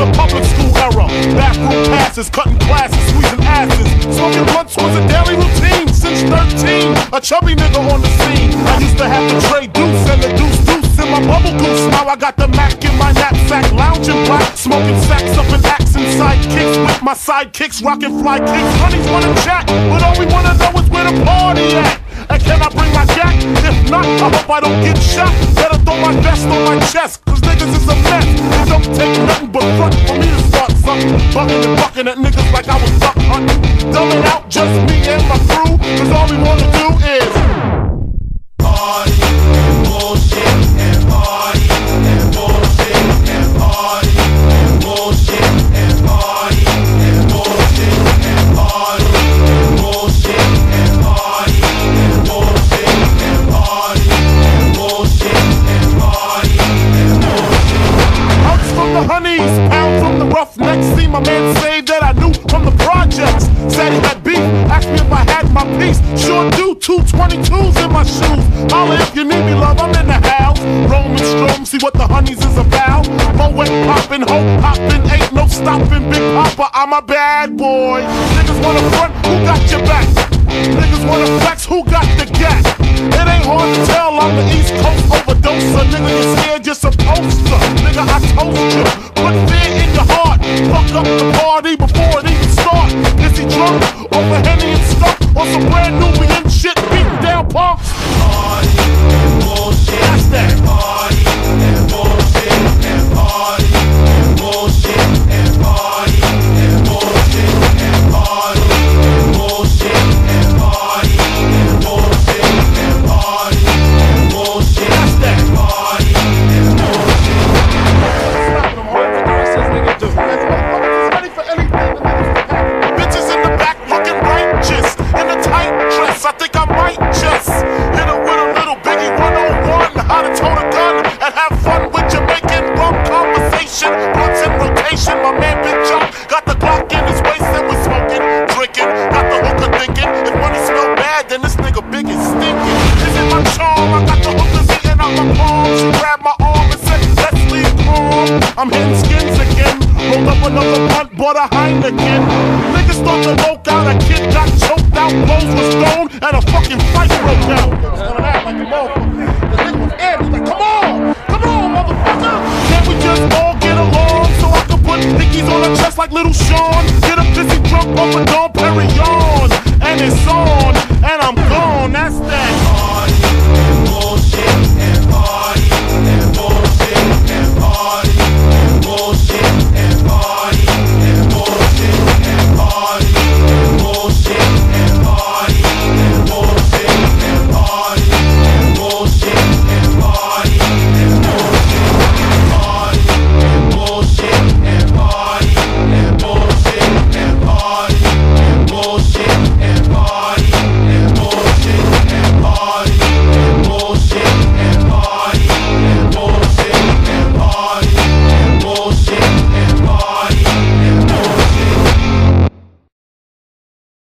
the public school era. Backroom passes, cutting classes, squeezing asses. Smoking blunts was a daily routine since 13. A chubby nigga on the scene. I used to have to trade deuce and the deuce deuce in my bubble goose. Now I got the Mac in my knapsack, lounging black, smoking sacks up an axe and sidekicks with my sidekicks, rocking fly kicks. Honeys wanna chat, but all we wanna know is where the party at. And can I bring my jack? If not, I hope I don't get shot. Better throw my vest on my chest niggas is a mess. Don't take nothing but front for me to start something. Bucking and bucking at niggas like I was duck hunting. Dumbing out just me and my crew, cause all we wanna knees. Pound from the rough neck, see my man say that I knew from the projects. Said he had beef, asked me if I had my piece. Sure do, two twenty twos in my shoes. Holla if you need me, love, I'm in the house. Roman Strom, see what the honeys is about. Moet poppin', hope poppin', ain't no stoppin'. Big Papa, I'm a bad boy. Niggas wanna front, who got your back? Niggas wanna flex, who got the gas? It ain't hard to tell, I'm the East Coast overdoser. Niggas 冲 bought a Heineken. Niggas thought you broke out, a kid got choked out, bones were thrown, and a fucking fight broke out. Come on, come on, motherfucker. Can't we just all get along so I can put Nickies on her chest like little Sean? Get a pissy drunk over Dom Perignon.